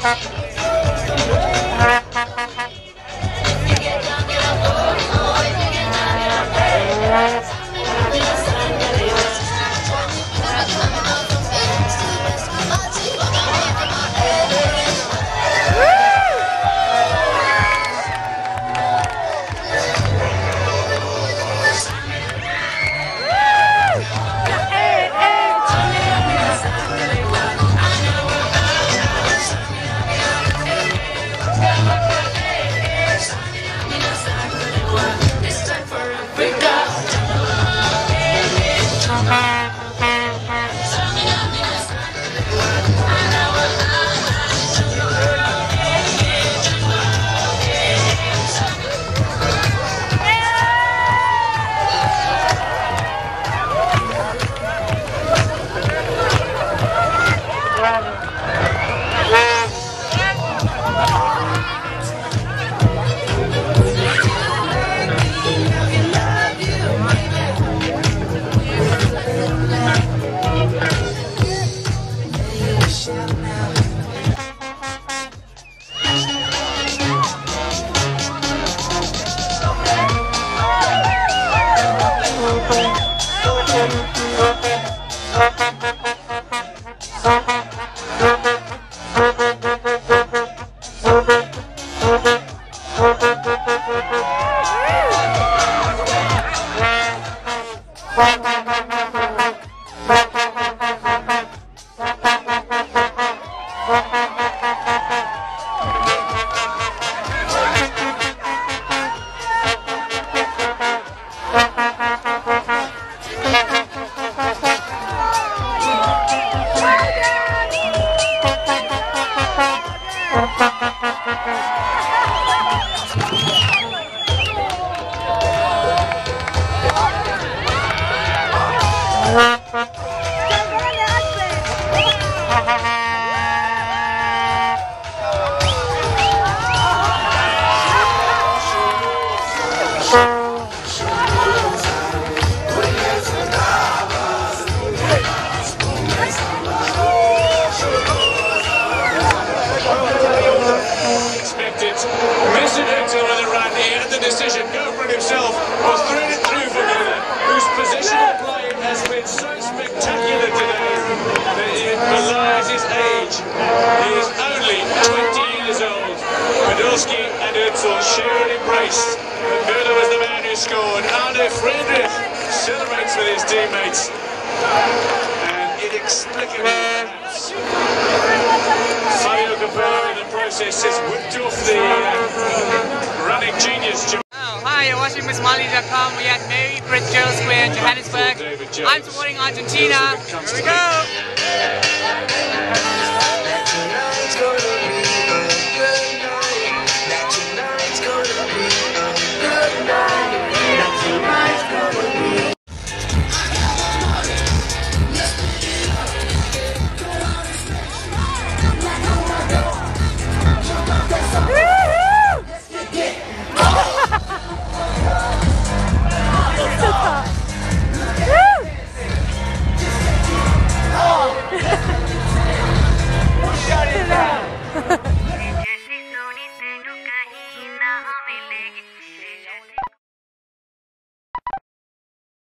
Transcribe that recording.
Ha ha ha! Expected. Thank you. And Ozil share an embrace. Miller was the man who scored. Arne Friedrich celebrates with his teammates. And inexplicably, perhaps, Fabio Capello in the process has whipped off the uh, running genius. Oh, hi, you're watching MissMalini.com. We're at Mary Fitzgerald Square, Johannesburg. I'm supporting Argentina. Here we go.